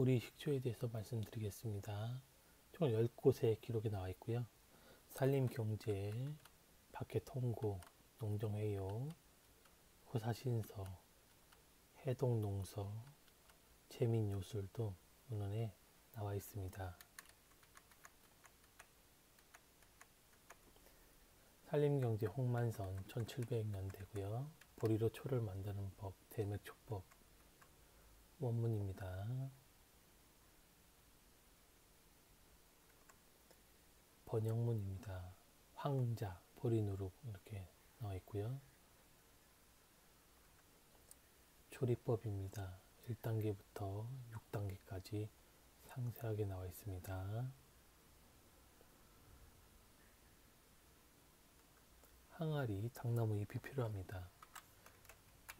보리 식초에 대해서 말씀드리겠습니다. 총 10곳의 기록이 나와 있고요. 산림경제, 박해통고, 농정회요, 호사신서, 해동농서, 재민요술도 문헌에 나와 있습니다. 산림경제 홍만선 1700년대고요. 보리로 초를 만드는 법, 대맥초법 원문입니다. 번역문입니다. 황자, 보리누룩 이렇게 나와 있고요. 조리법입니다. 1단계부터 6단계까지 상세하게 나와 있습니다. 항아리, 당나무 잎이 필요합니다.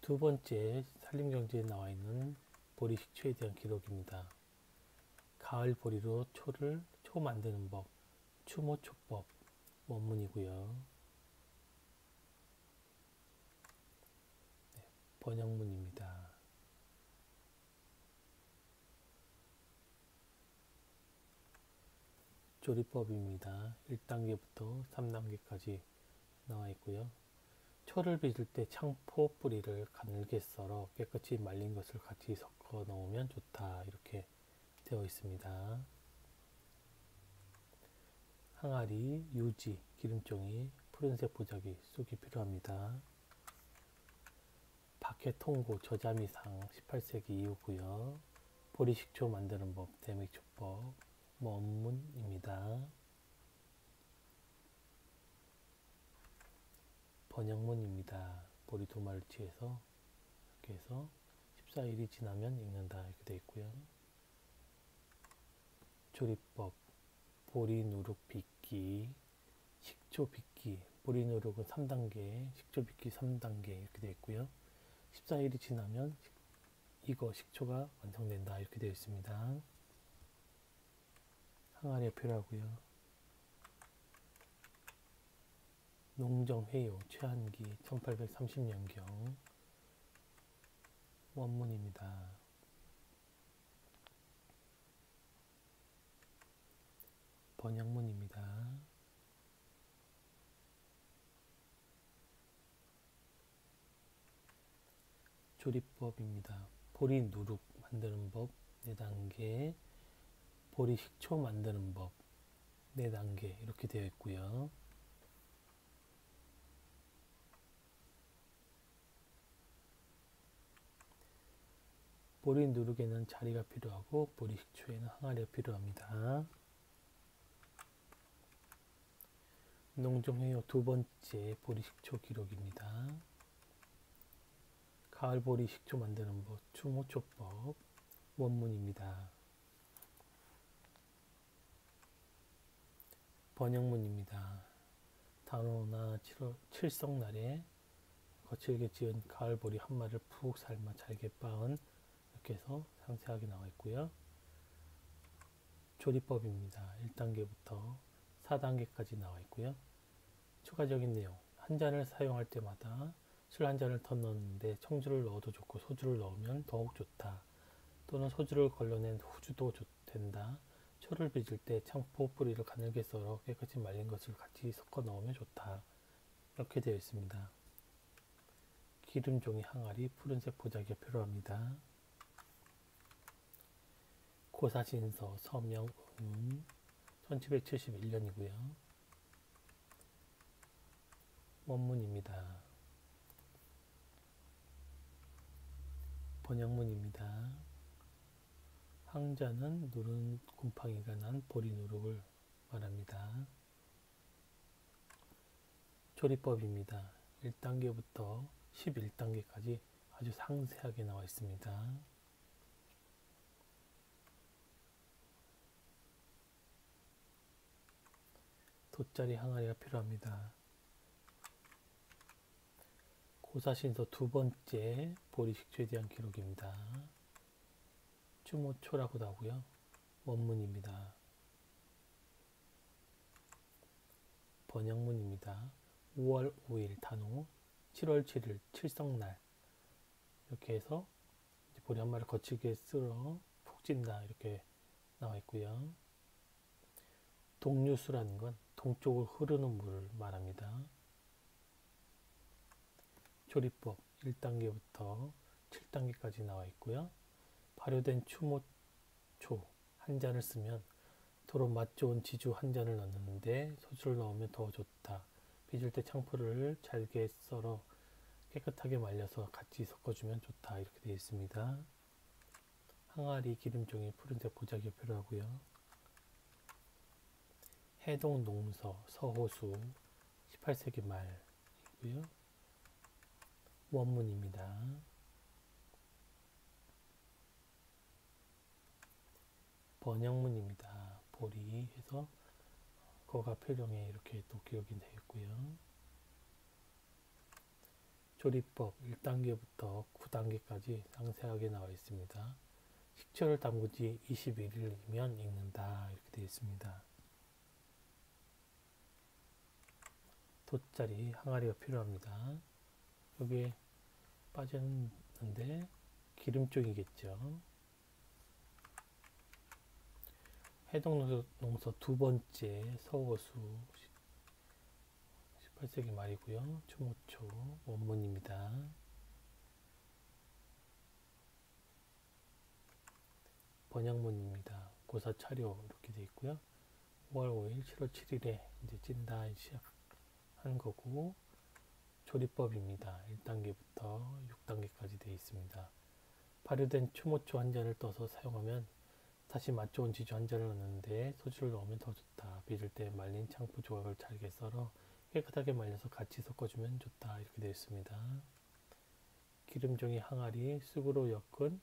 두 번째 산림경제에 나와 있는 보리 식초에 대한 기록입니다. 가을 보리로 초를 초 만드는 법, 추모초법 원문이고요. 네, 번역문입니다. 조리법입니다. 1단계부터 3단계까지 나와 있고요. 초를 빚을 때 창포 뿌리를 가늘게 썰어 깨끗이 말린 것을 같이 섞어 넣으면 좋다. 이렇게 되어 있습니다. 항아리, 유지, 기름종이, 푸른색 보자기, 쑥이 필요합니다. 박해 통고, 저자미상 18세기 이후고요. 보리식초 만드는 법, 대맥초법, 원문입니다. 번역문입니다. 보리 두 마리치에서 이렇게 해서 14일이 지나면 익는다 이렇게 되어 있고요. 조리법 보리 누룩 빚기 식초 빚기 보리 누룩은 3단계 식초 빚기 3단계 이렇게 되어 있고요. 14일이 지나면 이거 식초가 완성된다 이렇게 되어 있습니다. 항아리가 필요하고요. 농정회요 최한기 1830년경 원문입니다. 번역문입니다. 조리법입니다. 보리 누룩 만드는 법 4단계, 보리 식초 만드는 법 4단계 이렇게 되어 있고요. 보리 누룩에는 자리가 필요하고 보리 식초에는 항아리가 필요합니다. 농정회요 두 번째 보리 식초 기록입니다. 가을 보리 식초 만드는 법, 추모초법 원문입니다. 번역문입니다. 단오나 칠성날에 거칠게 지은 가을 보리 한 마리를 푹 삶아 잘게 빻은 이렇게 해서 상세하게 나와 있고요. 조리법입니다. 1단계부터 4단계까지 나와 있고요. 추가적인 내용. 한 잔을 사용할 때마다 술 한 잔을 더 넣는데 청주를 넣어도 좋고 소주를 넣으면 더욱 좋다. 또는 소주를 걸러낸 후주도 된다. 초를 빚을 때 창포 뿌리를 가늘게 썰어 깨끗이 말린 것을 같이 섞어 넣으면 좋다. 이렇게 되어 있습니다. 기름 종이 항아리, 푸른색 보자기가 필요합니다. 고사신서 서명 음, 1771년이고요. 원문입니다. 번역문입니다. 항자는 누른 곰팡이가 난 보리 누룩을 말합니다. 조리법입니다. 1단계부터 11단계까지 아주 상세하게 나와 있습니다. 돗자리 항아리가 필요합니다. 고사신서 두 번째 보리식초에 대한 기록입니다. 추모초라고도 하고요. 원문입니다. 번역문입니다. 5월 5일 단오, 7월 7일 칠성날 이렇게 해서 보리 한 마리 거칠게 쓸어 푹 찐다 이렇게 나와 있고요. 동류수라는 건 동쪽으로 흐르는 물을 말합니다. 조리법 1단계부터 7단계까지 나와 있고요. 발효된 추모초 한 잔을 쓰면 도로 맛 좋은 지주 한 잔을 넣는데 소주를 넣으면 더 좋다. 빚을 때 창포를 잘게 썰어 깨끗하게 말려서 같이 섞어주면 좋다. 이렇게 되어 있습니다. 항아리 기름종이 푸른색 보자기가 필요하고요. 해동 농서 서호수 18세기 말이고요. 원문입니다. 번역문입니다. 보리 해서 거가 표령에 이렇게 또 기록이 되어 있고요. 조리법 1단계부터 9단계까지 상세하게 나와 있습니다. 식초를 담근 지 21일이면 익는다 이렇게 되어 있습니다. 돗자리 항아리가 필요합니다. 여기에 빠졌는데 기름종이겠죠. 해동농서 두 번째 서호수 18세기 말이고요. 추모초 원문입니다. 번역문입니다. 고사 차료 이렇게 되어 있고요. 5월 5일, 7월 7일에 이제 찐다 시작한 거고 조리법입니다. 1단계부터 6단계까지 되어 있습니다. 발효된 추모초 한 잔을 떠서 사용하면 다시 맛 좋은 지주 한 잔을 넣는데 소주를 넣으면 더 좋다. 빚을 때 말린 창포 조각을 잘게 썰어 깨끗하게 말려서 같이 섞어주면 좋다. 이렇게 되어 있습니다. 기름종이 항아리, 쑥으로 엮은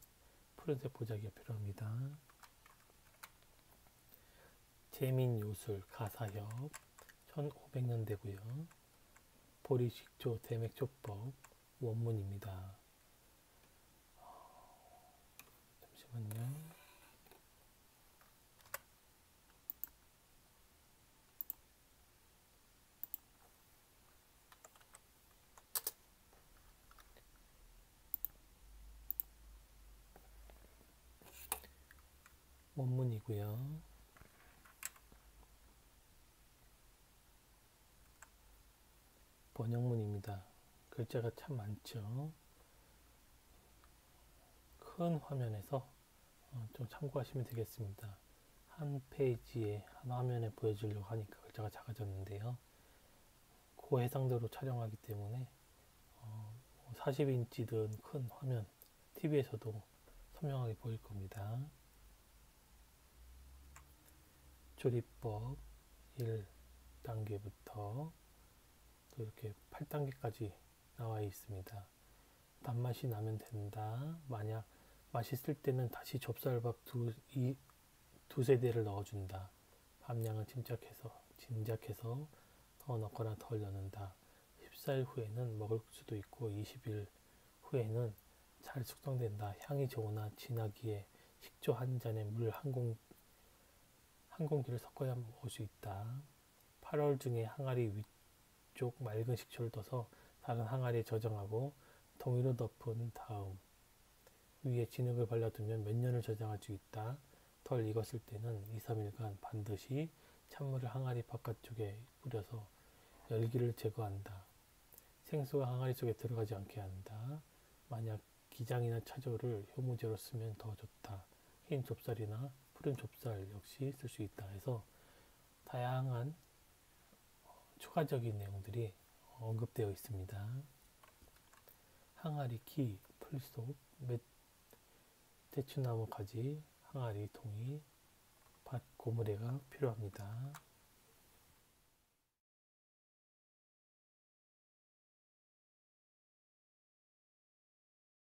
푸른색 보자기가 필요합니다. 재민 요술 가사협 1500년대고요. 보리식초 대맥초법 원문입니다. 잠시만요. 원문이고요. 번역문입니다. 글자가 참 많죠. 큰 화면에서 어, 좀 참고하시면 되겠습니다. 한 페이지에 한 화면에 보여주려고 하니까 글자가 작아졌는데요. 그 해상도로 촬영하기 때문에 40인치든 어, 뭐큰 화면 TV에서도 선명하게 보일 겁니다. 조리법 1단계부터 또 이렇게 8단계까지 나와 있습니다. 단맛이 나면 된다. 만약 맛있을 때는 다시 좁쌀밥 두, 이, 두세 대를 넣어준다. 함량은 침착해서, 짐작해서 더 넣거나 덜 넣는다. 14일 후에는 먹을 수도 있고 20일 후에는 잘 숙성된다. 향이 좋으나 진하기에 식초 한 잔에 물 한 공, 한 공기를 섞어야 먹을 수 있다. 8월 중에 항아리 위 쪽 맑은 식초를 떠서 다른 항아리에 저장하고 동이로 덮은 다음 위에 진흙을 발라두면 몇 년을 저장할 수 있다. 덜 익었을 때는 2, 3일간 반드시 찬물을 항아리 바깥쪽에 뿌려서 열기를 제거한다. 생수가 항아리 속에 들어가지 않게 한다. 만약 기장이나 차조를 효무제로 쓰면 더 좋다. 흰 좁쌀이나 푸른 좁쌀 역시 쓸 수 있다 해서 다양한 어, 추가적인 내용들이 언급되어 있습니다. 항아리, 키, 풀속, 대추나무 가지, 항아리, 동이, 밭, 고무래가 필요합니다.